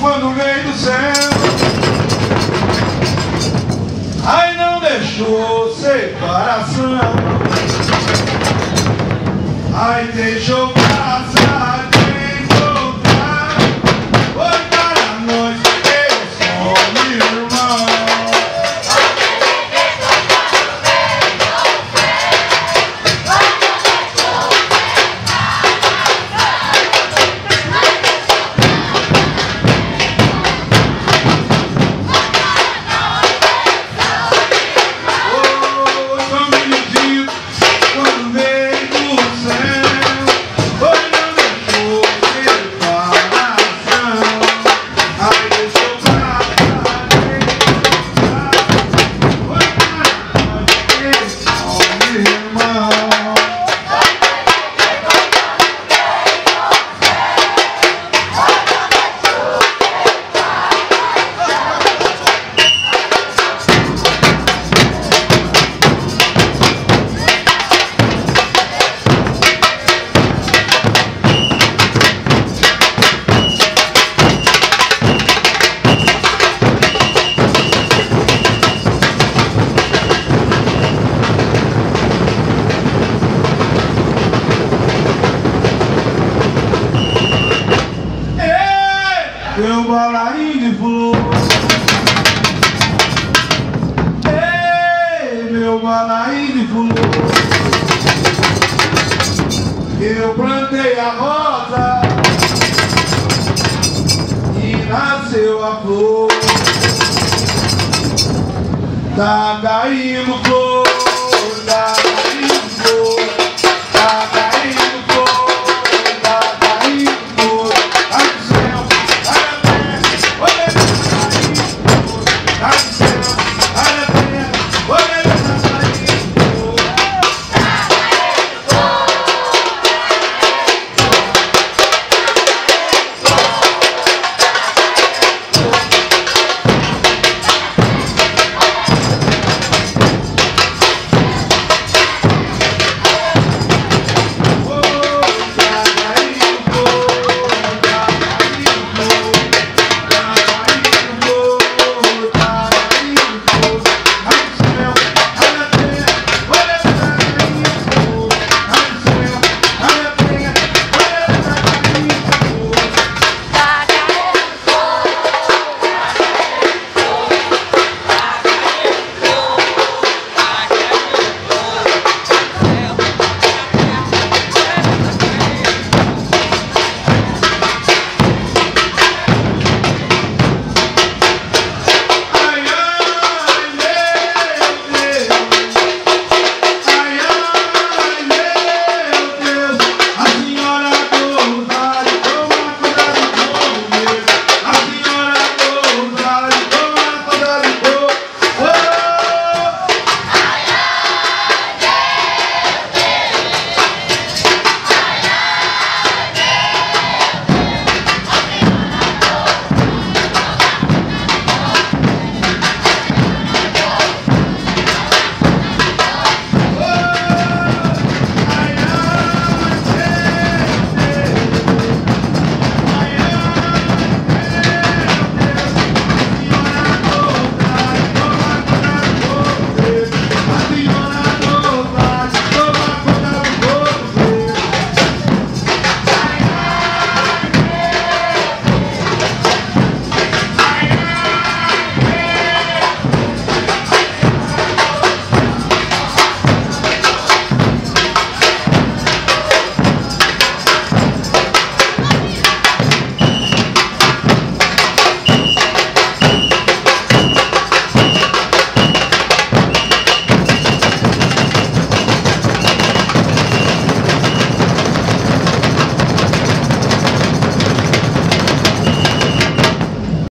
quando veio do céu. Ai, não deixou separação. Ai, deixou. Balainho de flor. Ei, meu balainho de flor. Eu plantei a rosa e nasceu a flor, tá caindo flor, tá caindo